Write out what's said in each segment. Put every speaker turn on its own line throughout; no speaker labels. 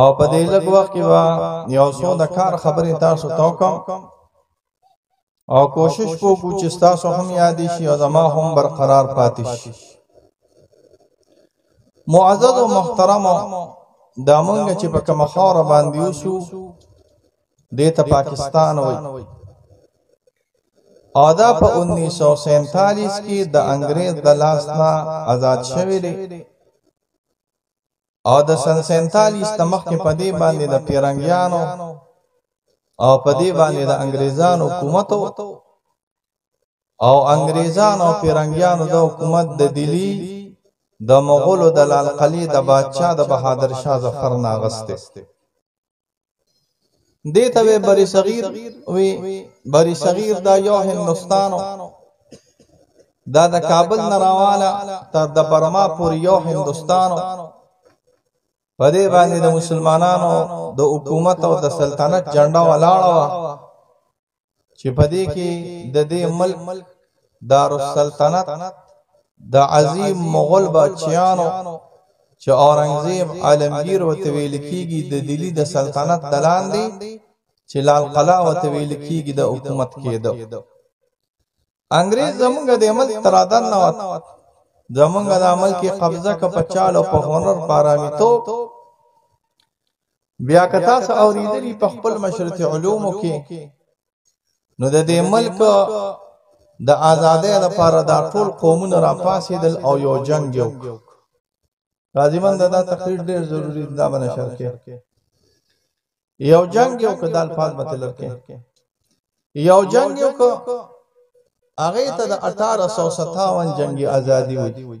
او په دې لږ وخت کې به یو څو د کار خبرې تاسو ته وکړم او کوشش وکړو چې تاسو هم یادې شي او زما هم برقرار پاتې شي معزز او محترم دا مونږ چې په کومه خاوره باندې اوسو دې ته پاکستان وایي او دا په 1947 کې د انګريز د لاس نه آزاد شوی دی او د سنسنتالیس ته مخکې په دې باندې د پیرنګیانو او په دې باندې د انګریزانو حکومت او انګریزانو او پیرنګیانو د حکومت د دلی د مغولو د لالقلی د بادشاه د بهادر شاه ظفر ناغسته دې ته وې بری صغیر وې بری صغیر دا یو هندستانو دا د کابل نه راواله تر د برما پورې یو هندستانو په دې باندې د مسلمانانو د حکومت او د سلطنت جنډه ولاړه وه چې په دې کې د دې ملک دارالسلطنت د عظیم مغول بچیانو چې اورنګزیب عالمگیر ورته ویل کیږي د دلی د سلطنت د لاندې چې لال قلا ورته ویل کیږي د حکومت کېده انګريز زمونږ د عمل ترادن نه وت زمونږ د عمل کې قبضه ک په چالو په هنر پارامیتو بیا که تاسو اوریدلی په خپل مشرت علومو کې نو د دې ملک د آزادۍ لپاره دا ټول قومونه را پاسېدل او یو جنگ یو راځي من دا تقریر ډیر ضروری دا باندې شر کې یو جنگ یو کدال پاس متل کې یو جنگ یو کو هغه ته د 1857 جنگي ازادي وي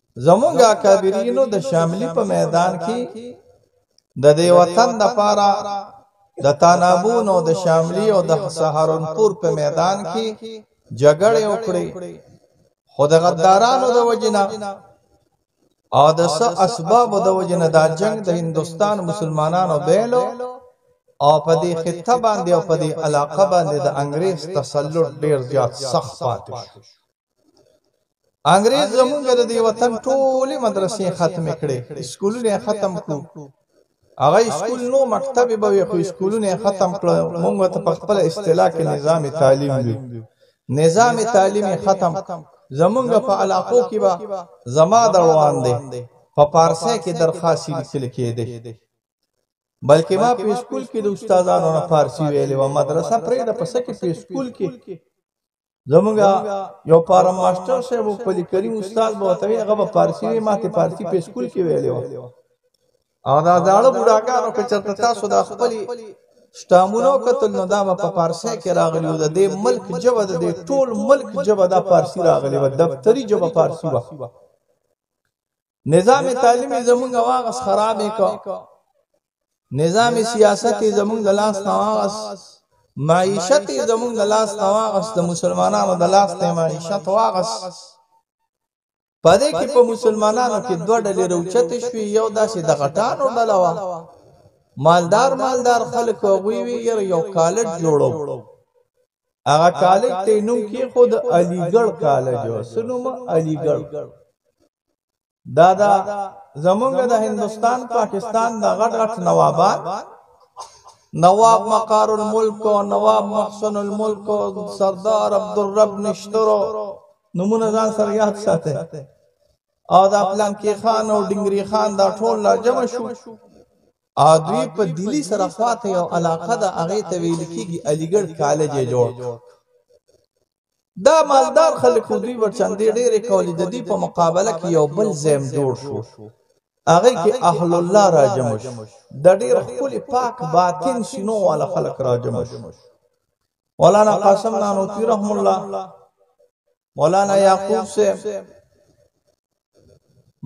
زمونږ اکابرینو د شاملی په میدان کې د دې وطن د پاره د تانابون او د شاملی او د سهارنپور په میدان کې جګړه وکړي خو د غدارانو د وجنه او د څه اسباب د وجنه دا جنگ د هندستان مسلمانانو بیلو او په دې خطه باندې او په دې علاقه باندې د انګريز تسلط ډیر زیات سخت پاتې شو انګريز زمونږ د دې وطن ټولې مدرسې ختمې کړې سکولونه ختم کړو هغه سکول نو مکتب به وي خو سکولونه ختم کړو مونږ ته په خپل اصطلاح کې نظام تعلیم وي نظام تعلیم ختم زمونږ په علاقو کې به زما د روان دي په پارسه کې درخواست لیکل کېده بلکې ما په سکول کې د استادانو نه فارسی ویلې و مدرسه پرې د پسکه په سکول کې زمونږ یو پارا ماستر صاحب په لیکلي استاد به وته هغه په فارسی وی ماته فارسی په سکول کې ویلې و او دا داړه بډاګانو کې چرته تاسو د خپل شتامونو کتل نو دا په فارسی کې راغلی و د دې ملک جبه د دې ټول ملک جبه دا فارسی راغلی و دفتری جبه فارسی و نظام تعلیمی زمونږ واغس خراب کو نظام سیاست زمونږ د لاس نواغس معیشت زمونږ د لاس نواغس د مسلمانانو د لاس ته معیشت واغس پدې کې په مسلمانانو کې دوه ډلې روچت شوې یو داسې د غټانو ډله وا مالدار مالدار خلک وغوي وی یو کالج جوړو هغه کالج ته نوم کې خود علیګړ کالج سنوم علیګړ دا دا زمونږ د هندستان پاکستان د غټ غټ نوابان نواب مقار الملک او نواب محسن الملک او سردار عبدالرب نشترو نمونه ځان سره یاد ساته او دا پلان کې خان او ډنګری خان دا ټول لا جمع شو او دوی په دلی سره خواته یو علاقه د هغه ته ویل کېږي علیګړ کالج جوړ دا مالدار خلک وو، دوی به چندې ډېرې کولې، د دوی په مقابله کې یو بل ځای هم جوړ شو، هغه کې اهل الله راجمع شو، د ډېر ښکلي پاک باطن سینو والا خلک راجمع شو، مولانا قاسم نانوتوي رحمه الله، مولانا یعقوب صاحب،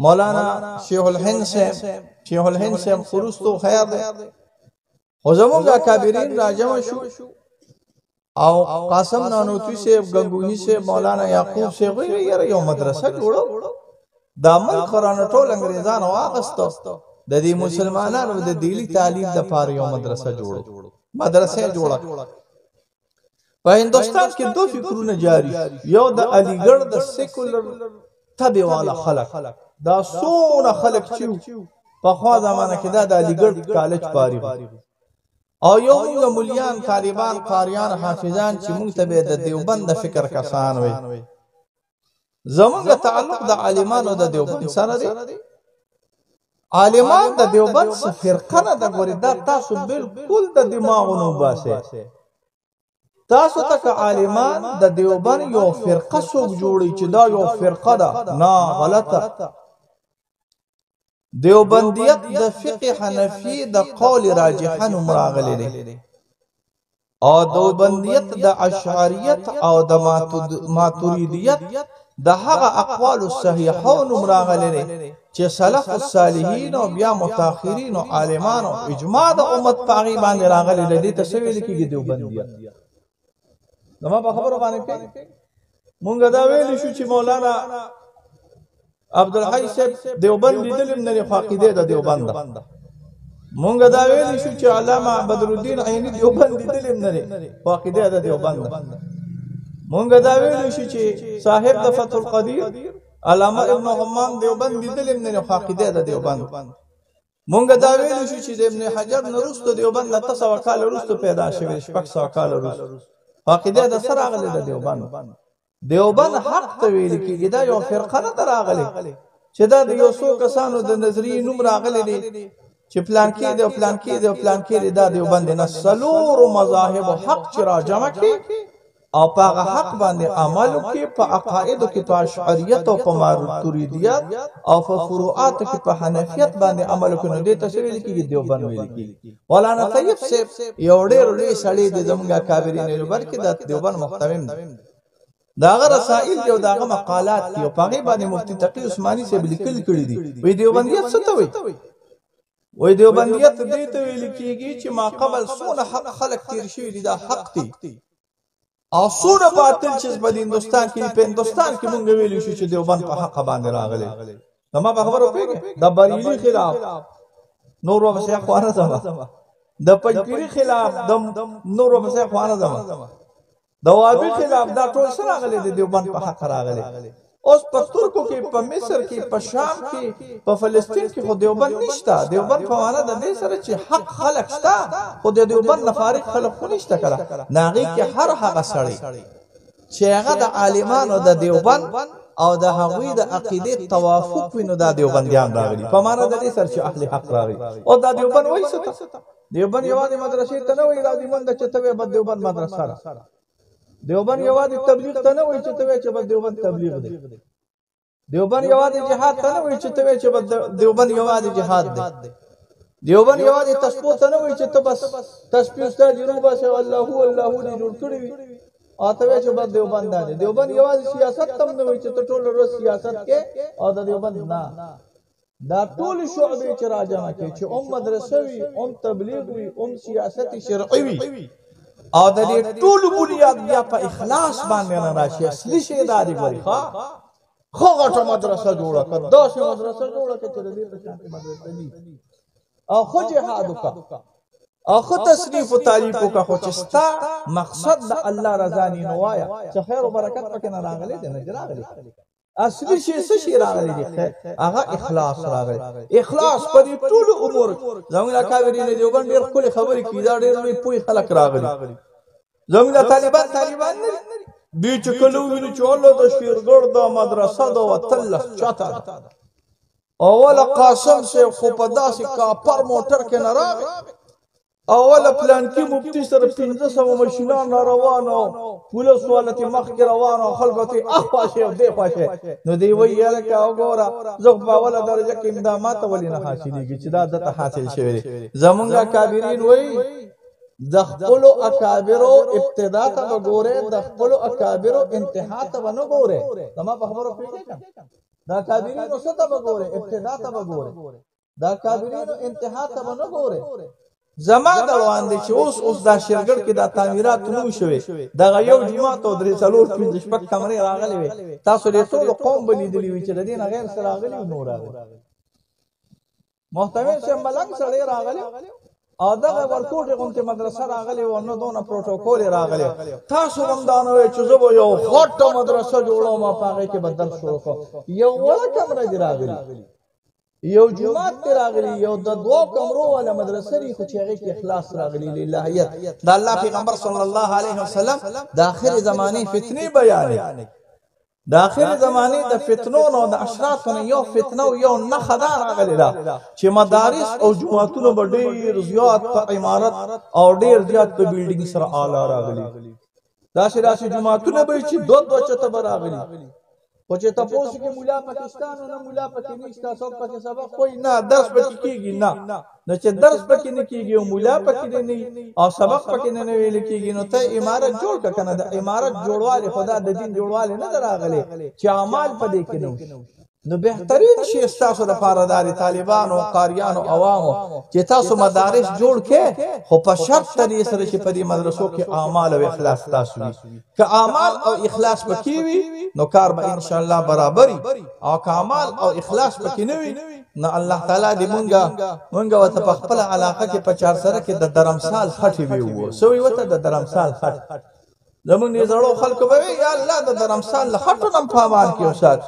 مولانا شیخ الهند صاحب، شیخ الهند صاحب خو وروسته هوښیار دی، خو زموږ اکابرین راجمع شو، او قاسم نانوتوی صاحب غنگوهی صاحب مولانا یعقوب صاحب وی یاره یو مدرسه جوړو دا من قران ټول انګریزان واغستو د دې مسلمانانو د دیلی تعلیم د پاره یو مدرسه جوړو مدرسه جوړه په هندستان کې دوه فکرونه جاری یو د علیګړ د سیکولر تبه والا خلک دا سونه خلک چې په خوا زمانه کې دا د علیګړ کالج فارغ او یو مونږ ملیان طالبان قاریان حافظان چې مونږ ته به د دیوبند د فکر کسان وي زمونږ تعلق د عالمانو د دیوبند سره دی عالمان د دیوبند څخه فرقه نه د ګوري دا تاسو بالکل د دماغونو باسه تاسو ته که عالمان د دیوبند یو فرقه څوک جوړي چې دا یو فرقه ده نه غلطه دیوبندیت د فقه حنفی د قول راجح نوم راغلی دی او دوبندیت د اشعریت او د ماتوریدیت د هغه اقوال صحیحو نوم راغلی دی چې سلف الصالحین او بیا متأخرین او عالمانو اجماع د امت په هغه باندې راغلی دی ته څه ویل کېږي دیوبندیت زما په خبرو باندې پی مونږ دا ویل شو چې مولانا عبدالحی صاحب دیوبند لیدلم نه فقیده د دیوبند مونږ دا ویل شو چې علامه بدرالدین عینی دیوبند لیدلم نه فقیده د دیوبند مونږ دا ویل شو چې صاحب د فتح القدیر علامه ابن حمان دیوبند لیدلم نه فقیده د دیوبند مونږ دا ویلو شو چې د ابن حجر نه وروسته دیوبند له 300 کال وروسته پیدا شوی 600 کال وروسته فقیده د سره راغلی د دیوبند دیوبند حق ته ویل کېږي دا یو فرقه نه راغلی چې دا د یو څو کسانو د نظریې نوم راغلی دی چې پلان کې دی او پلان کې دی او پلان کې دی دا دیوبند نه سلور مذاهب حق چې را جمع کې او په هغه حق باندې عمل وکړي، په عقائدو کې په اشعريت او په ماتريديت او په فروعاتو کې په حنفيت باندې عمل وکړي نو دې ته څه ويل کېږي؟ ديوبند ويل کېږي. مولانا طيب صاحب يو ډېر لوی سړی دی، زموږ اکابرين دی، بلکې د ديوبند مهتمم دی. د هغه رسائل دي او د هغه مقالات دي او په هغې باندې مفتي تقي عثماني صاحب ليکل کړي دي، وايي ديوبنديت څه ته وايي؟ وای دیوبندیت دې ته ویل کیږي چې ما قبل سونه حق خلق تیر شوی دي دا حق دی او سونه باطل چې په هندستان کې په هندستان کې مونږ ویل شو چې دیوبند په حق باندې راغلي نو ما په خبرو پیګه د بریلی خلاف نور وبسه خوانه زما د پنځپيري خلاف د نور وبسه خوانه زما د وهابي خلاف دا ټول څه راغلي د دیوبند په حق راغلي اوس په ترکو کې په مصر کې په شام کې په فلسطین کې خو دیوبند نشته دیوبند په معنا د دې سره چې حق خلق شته خو د دیوبند نفارق خلق خو نشته کړه ناغي کې هر هغه سړی چې هغه د عالمانو د دیوبند او د هغوی د عقیده توافق وینو دا دیوبندیان راغلي په معنا د دې سره چې اهل حق راغلي او دا دیوبند وایي څه دیوبند یوازې مدرسې ته نه وایي دا دیوبند ده چې ته وایې بس دیوبند مدرسه ده دیوبند یوازې تبلیغ ته نه وایي چې ته وایې چې بس دیوبند تبلیغ دی دیوبند یوازې جهاد ته نه وایي چې ته وایې چې بس دیوبند یوازې جهاد دی دیوبند یوازې تسبیح ته نه وایي چې ته بس تسبیح استاد یې روبه سه الله هو الله هو دې جوړ کړی وي او ته وایې چې بس دیوبند دا دی دیوبند یوازې سیاست تم نه وایي چې ته ټول ورځ سیاست کې او د دیوبند نه دا ټولې شعبې چې راجمع کې چې هم مدرسه وي هم تبلیغ وي هم سیاست شرعي وي او د دې ټول بنیاد بیا په اخلاص باندې نه راشي اصلي شی دا دی ګوري ښا خو غټه مدرسه جوړه کړه داسې مدرسه جوړه کړه چې د دې په شان مدرسه دي او خو جهاد وکړه او خو تصنیف او تعریف وکړه خو چې ستا مقصد د الله رضا نه وایا چې خیر او برکت پکې نه راغلي دي نه راغلي اصلي شی څه شی راغلی دی هغه اخلاص راغلی اخلاص په دې ټول امور زموږ د کاویرین دیوبند ډیر خپل خبرې کوي دا ډیر لوی پوی خلک راغلي زموږ د طالبان طالبان نه دي چې کله ویني چې الله د شیرګړ د مدرسه د وطن لس چاته اوله قاسم شه خو په داسې کاپر موټر کې نه راغی اوله پلانکي مفتي سره پنځه سوه ماشينان را روان او پولیس والا ترې مخکې روان او خلکو ته اخوا شي او دېخوا شي نو دی وایي یاره که وګوره زه خو په اوله درجه کې یم دا ما ته ولې نه حاصلېږي چې دا ده ته حاصل شوی دی زمونږ اکابرین وایي د خپلو اکابرو ابتدا ته به ګورې د خپلو اکابرو انتها ته به نه ګورې زما په خبرو پوهېږې که د اکابرینو څه ته به ګورې ابتدا ته به ګورې دا کابرینو انتها ته به نه ګورې زما د روان دی چې اوس اوس دا شیرګړ کې دا تعمیرات نو شوي دغه یو جماعت او درې څلور پنځه شپږ کمرې راغلې وي تاسو دې ټول قوم به لیدلی وي چې د دې نه غیر سره راغلي او نور راغلي محتمل چې ملنګ سړی راغلی او دغه ورکوټه غونته مدرسه راغلی و نو دونه پروتوکول راغلی تاسو هم دا نه وای چې زه به یو غټه مدرسه جوړوم او هغه کې بدل شروع کوم یو وړه کمره دی راغلی یو جومات ته راغلی یو د دوه کمرو والا مدرسه دی خو چې هغه کې اخلاص راغلی للهیت د الله پیغمبر صلی الله علیه وسلم د اخر زمانه فتنه بیانې د اخر زمانه د فتنو نو د اشراتو نه یو فتنه او یو نه خدا راغلی دا چې مدارس او جماعتونه به ډیر زیات په عمارت او ډیر زیات په بیلډینګ سره اعلی راغلی داسې داسې جماعتونه به چې دو دو چته به راغلي خو چې تاسو کې مولا پاکستان نه مولا پکې نشته څوک پکې سبق کوي نه درس پکې کیږي نه نو چې درس پکې نه کیږي او مولا پکې نه او سبق پکې نه ویل کیږي نو ته امارت جوړ ک کنه د امارت جوړواله خدا د دین جوړواله نه دراغله چې اعمال پدې کې نه نو بهترین شی تاسو لپاره داري طالبانو قاریانو عوامو چې تاسو مدارس جوړ کې خو په شرط ترې سره چې په دې مدرسو کې اعمال او اخلاص تاسو وي که اعمال او اخلاص پکې وي نو کار به ان شاء الله برابري او که اعمال او اخلاص پکې نه وي نو الله تعالی دې مونږه مونږه وته په خپل علاقه کې په چار سره کې د درمسال خټي وي وو سوې وته د درمسال خټ زمونږ نه زړو خلکو به وي یا الله د درمسال له خټو نم په امان کې وسات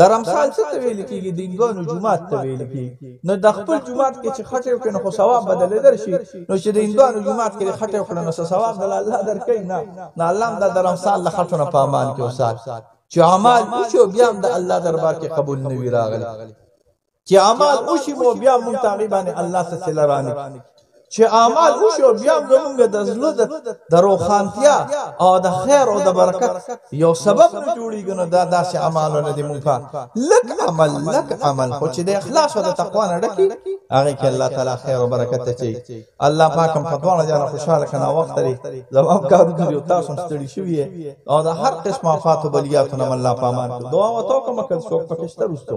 درمسال څه ته ویل کېږي د انګانو جومات ته ویل کېږي نو د خپل جومات کې چې خټې وکړي نو خو ثواب به دله در شي نو چې د انګانو جومات کې خټې وکړي نو څه ثواب دله الله درکوي نه نه الله هم د درمسال له خټو نه په امان کې وسات چې عمل وشو بیا هم د الله دربار کې قبول نه وي راغلی چې اعمال وشي مو بیا مونږ ته هغې باندې الله څه صله رانه کړي چې اعمال وشي او بیا هم زمونږ د زړه د روښانتیا او د خیر او د برکت یو سبب نه جوړېږي نو دا داسې اعمالونه دي مونږ لک عمل لک عمل خو چې د اخلاص او د تقوا نه ډکي هغه کې الله تعالی خیر او برکت ته چي الله پاک هم په دوه جان خوشاله کنه وخت لري زموږ کارو کې یو تاسو ستړي شوی او د هر قسم افات او بلیاتونه الله پامان دعا وتو کوم کله څوک پکې سترستو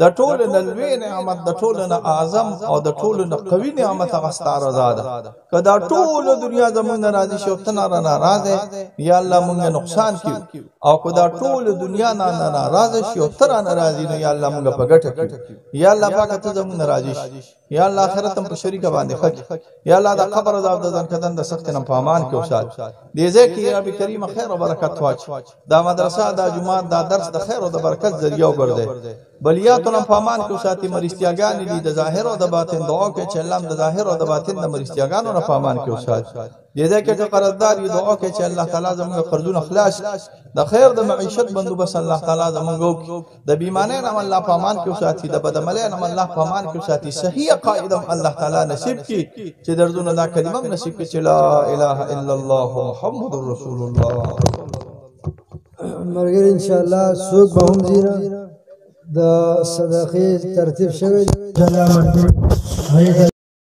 د ټولو نه لوی نعمت د ټولو نه اعظم او د ټولو نه قوي نعمت هغه ستا رضا ده که دا ټوله دنیا زمونږ نه راضي شي او ته نه ناراضه یې یا الله مونږ نقصان کړي او که دا ټوله دنیا نه نه ناراضه شي او ته رانه راضي نو یا الله مونږ په ګټه کړي یا الله پاکه ته زمونږ نه راضي شي یا الله آخرت هم په شریک باندې خک یا الله دا قبر او دا د ځان کدن د سخت نه په امان کې وسات دې ځکه رب کریم خیر او برکت واچ دا مدرسه دا جمعه دا درس د خیر او د برکت ذریعہ وګرځي بلیات هم په امان کې وساتي مرستیاګان دي د ظاهر او د باطن دعا کې چې الله د ظاهر او د باطن د مرستیاګانو نه په امان کې وسات دې ځکه چې قرضدار یې دعا کې چې الله تعالی زموږ قرضونه خلاص د خیر د معیشت بندوبس الله تعالی زموږ د بی ایمانۍ نه الله په امان کې وساتي د بدعملۍ نه الله په امان کې وساتي صحیح عقاید هم الله تعالی نصیب کړي چې درځونه دا کلمه هم نصیب کړي چې لا اله الا الله محمد رسول الله
مرګر ان شاء الله سوق به هم زیره د صدقې ترتیب شوی دی